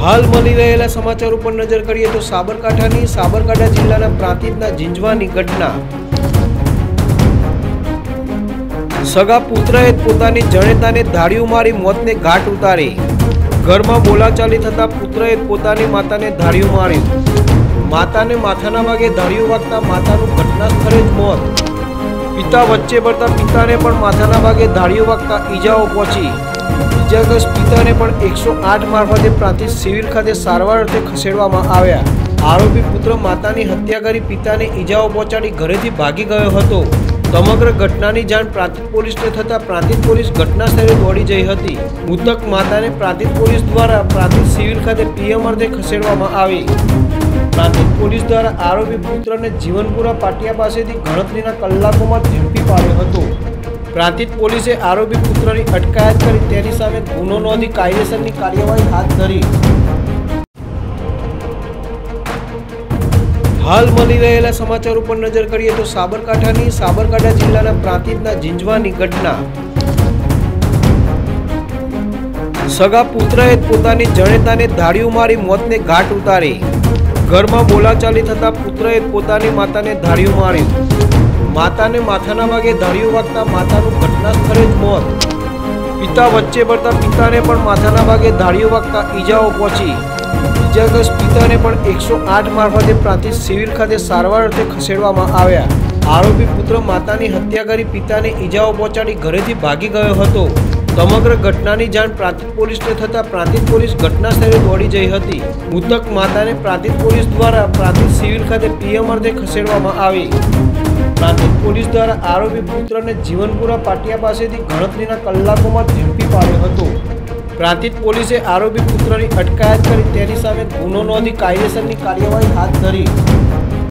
હાલ મળી રહેલા સમાચાર ઉપર નજર કરીએ તો સાબરકાંઠાની સાબરકાંઠા જિલ્લાના પ્રાંતિજના ઝીંઝવાની ઘટના. સગા પુત્રએ પોતાની જણેતાને ધાડિયું મારી મોતને ઘાટ ઉતારી. ઘરમાં બોલાચાલી થતા પુત્રએ પોતાની માતાને ધાડિયું માર્યું માતાને માથાના ભાગે ધાડિયું વાગતા માતાનું ઘટના સ્થળે જ મોત. પિતા વચ્ચે પડતા પિતાને પણ માથાના ભાગે ધાડિયું વાગતા ઈજાઓ પહોંચી. ઇજાગ્રસ્ત પિતાને પણ એકસો આઠ મારફતે પ્રાંતિજ સિવિલ ખાતે સારવાર અર્થે ખસેડવામાં આવ્યા. આરોપી પુત્ર માતાની હત્યા કરી પિતાને ઈજાઓ પહોંચાડી ઘરેથી ભાગી ગયો હતો. સમગ્ર ઘટનાની જાણ પ્રાંતિજ પોલીસને થતાં પ્રાંતિજ પોલીસ ઘટના સ્થળે દોડી જઈ હતી. મૃતક માતાને પ્રાંતિજ પોલીસ દ્વારા પ્રાંતિજ સિવિલ ખાતે પીએમ અર્થે ખસેડવામાં આવી. પ્રાંતિજ પોલીસ દ્વારા આરોપી પુત્રને જીવનપુરા પાટિયા પાસેથી ગણતરીના કલાકોમાં ઝડપી પાડ્યો હતો. પ્રાંતિજ પોલીસે આરોપી પુત્રની અટકાયત કરી તેની સામે ગુનો નોંધી કાયદેસરની કાર્યવાહી હાથ ધરી. હાલ મળી રહેલા સમાચાર ઉપર નજર કરીએ તો સાબરકાંઠાની સાબરકાંઠા જિલ્લાના પ્રાંતિજના ઝીંઝવાની ઘટના. સગા પુત્રએ પોતાની જણેતાને ધાડિયું મારી મોતને ઘાટ ઉતારી. ઘરમાં બોલાચાલી થતાં પુત્રએ પોતાની માતાને ધાડિયું માર્યું માતાને માથાના ભાગે ધાડિયું વાગતા માતાનું ઘટના સ્થળે જ મોત. પિતા વચ્ચે પડતા પિતાને પણ માથાના ભાગે ધાડિયું વાગતા ઈજાઓ પહોંચી. ઈજાગ્રસ્ત પિતાને પણ એકસો આઠ મારફતે પ્રાંતિજ સિવિલ ખાતે સારવાર અર્થે ખસેડવામાં આવ્યા. આરોપી પુત્ર માતાની હત્યા કરી પિતાને ઈજાઓ પહોંચાડી ઘરેથી ભાગી ગયો હતો. સમગ્ર ઘટનાની જાણ પ્રાંતિજ પોલીસને થતાં પ્રાંતિજ પોલીસ ઘટના સ્થળે દોડી જઈ હતી. મૃતક માતાને પ્રાંતિજ પોલીસ દ્વારા પ્રાંતિજ સિવિલ ખાતે પીએમ અર્થે ખસેડવામાં આવી. પ્રાંતિક પોલીસ દ્વારા આરોપી પુત્રને જીવનપુરા પાટિયા પાસેથી ગણતરીના કલાકોમાં ઝડપી પાડ્યો હતો. પ્રાંતિક પોલીસે આરોપી પુત્રની અટકાયત કરી તેની સામે ગુનો નોંધી કાયદેસરની કાર્યવાહી હાથ ધરી.